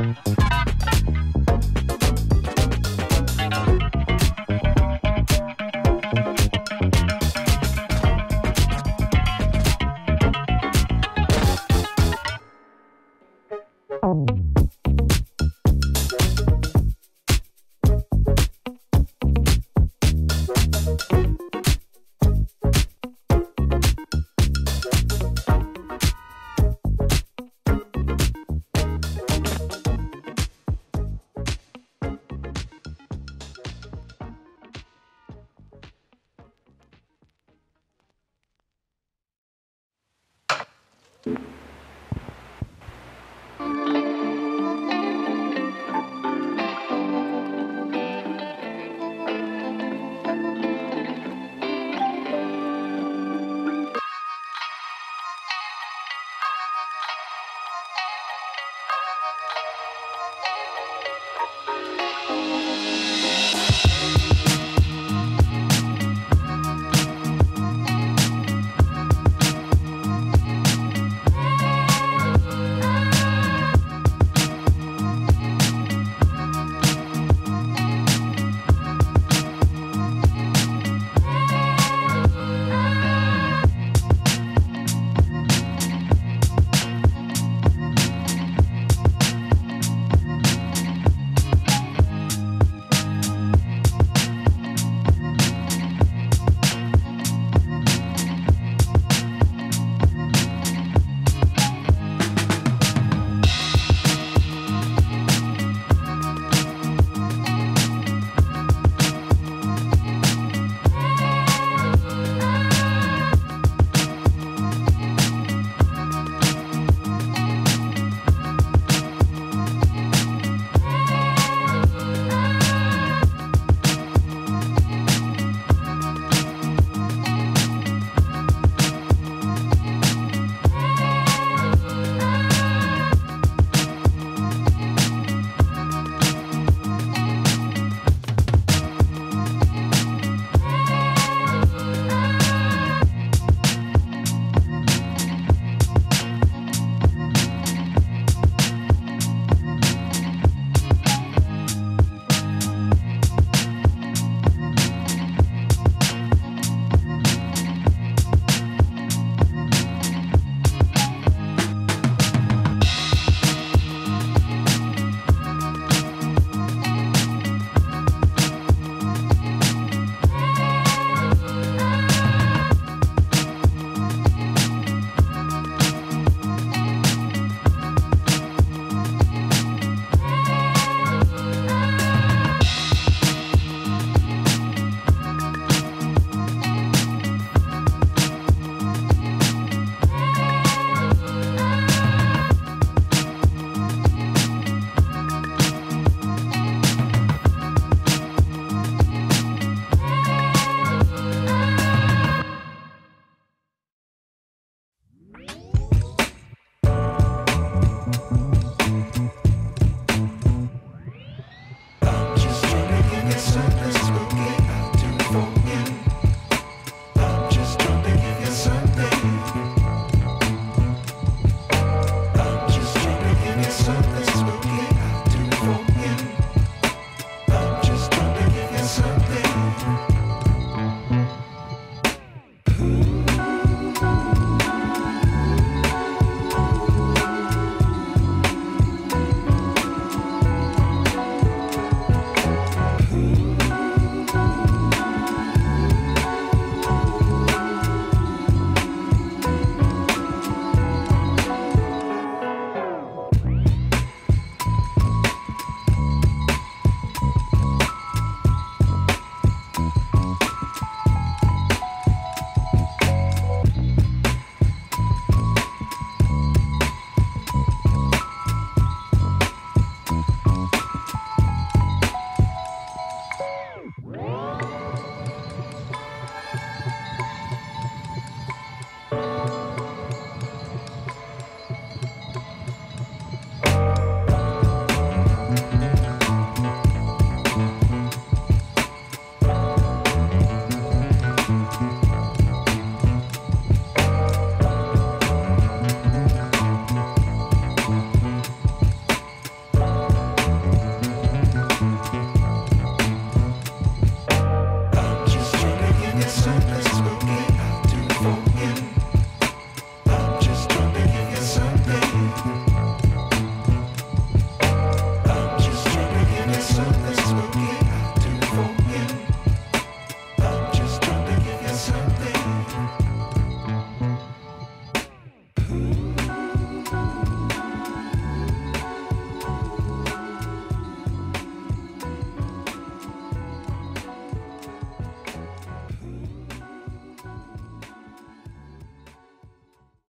Thank you.